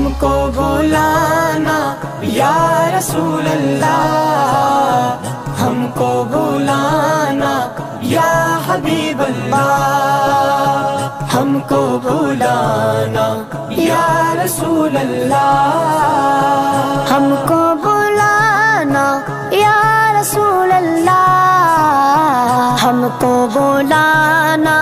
हमको बुलाना या रसूल अल्लाह हमको बुलाना या हबीब अल्लाह हमको बुलाना या रसूल अल्लाह हमको बुलाना या रसूल अल्लाह हमको बुलाना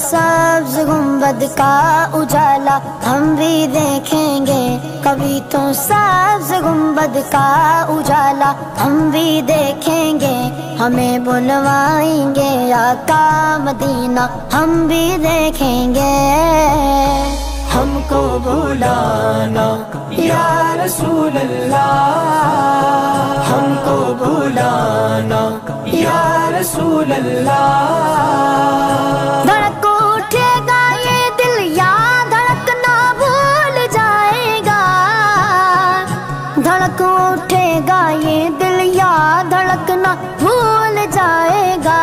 सब्ज गुंबद का उजाला, हम भी देखेंगे। कभी तो सब्ज गुंबद का उजाला, हम भी देखेंगे। हमें बुलवाएँगे आका मदीना, हम भी देखेंगे। हमको बुलाना या रसूल अल्लाह हमको बुलाना या रसूल अल्लाह भूल जाएगा।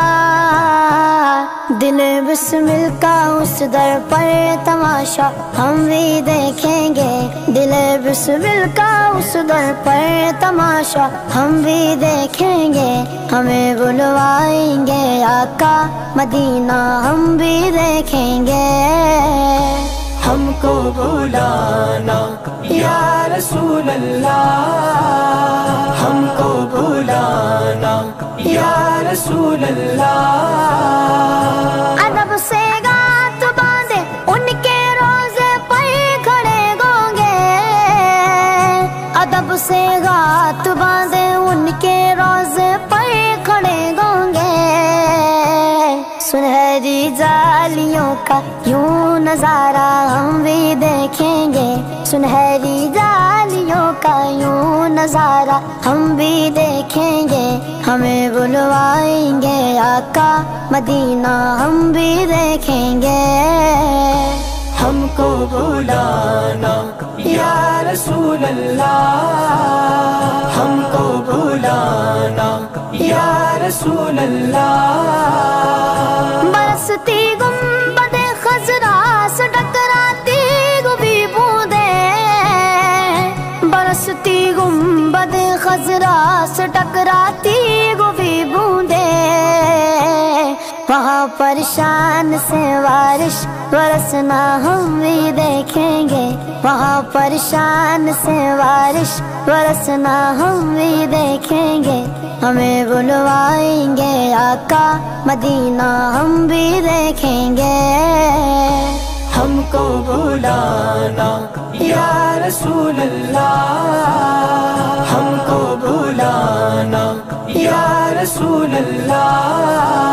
दिल बिस्मिल का उस दर पर तमाशा हम भी देखेंगे। दिल बिस्मिल का उस दर पर तमाशा हम भी देखेंगे। हमें बुलवाएँगे आका मदीना, हम भी देखेंगे। हमको बुलाना या रसूल अल्लाह हमको बुलाना या रसूल अल्लाह का यूँ नज़ारा हम भी देखेंगे। सुनहरी जालियों का यूँ नज़ारा हम भी देखेंगे। हमें बुलवाएँगे आका, मदीना हम भी देखेंगे। हमको बुलाना, या रसूल अल्लाह हमको बुलाना, या रसूल अल्लाह टकराती गुबी बूंदे। वहाँ परेशान से बारिश बरसना हम भी देखेंगे। वहाँ परेशान से बारिश बरसना हम भी देखेंगे। हमें बुलवाएँगे आका, मदीना हम भी देखेंगे। हमको बुलाना या रसूल अल्लाह हमको बुलाना या रसूल अल्लाह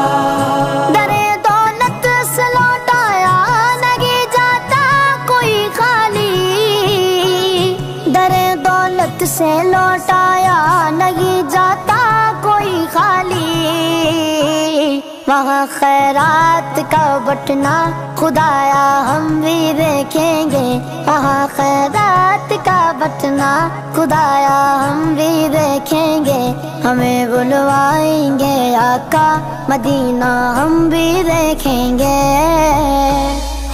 खैरात का बटना, खुदाया, हम भी देखेंगे। वहाँ खैरात का बटना, खुदाया, हम भी देखेंगे। हमें बुलवाएँगे आका, मदीना, हम भी देखेंगे।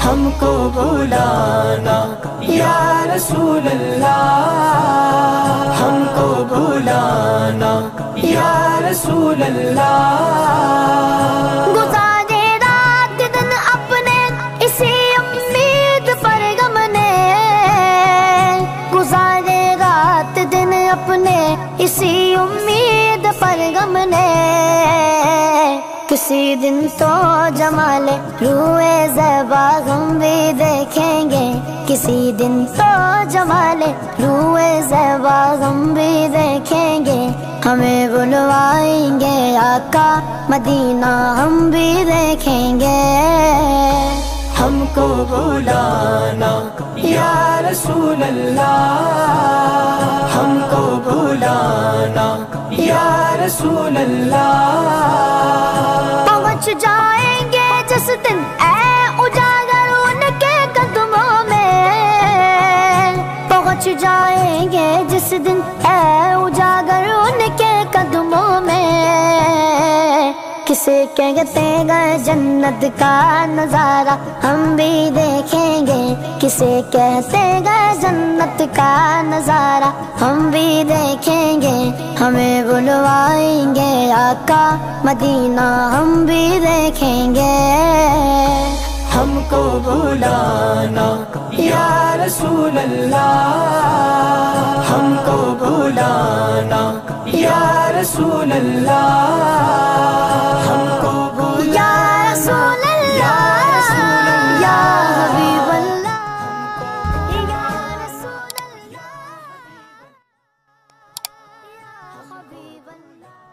हमको बुलाना, या रसूल अल्लाह हमको बुलाना, या रसूल अल्लाह इसी उम्मीद पर गमने किसी दिन तो जमाले रूए जबा हम भी देखेंगे। किसी दिन तो जमाले रूए जबा हम भी देखेंगे। हमें बुलवाएँगे आका, मदीना हम भी देखेंगे। हमको बुलाना, या रसूल अल्लाह हमको बुलाना, या रसूल अल्लाह पहुँच जाएँगे जिस दिन ए उजागर उनके कदमों में। पहुँच जाएँगे जिस दिन किसे कहते गए जन्नत का नज़ारा? हम भी देखेंगे। किसे कहते गए जन्नत का नज़ारा? हम भी देखेंगे। हमें बुलवाएँगे आका मदीना। हम भी देखेंगे। हमको बुलाना या रसूल अल्लाह हमको बुलाना या रसूल अल्लाह Even vivan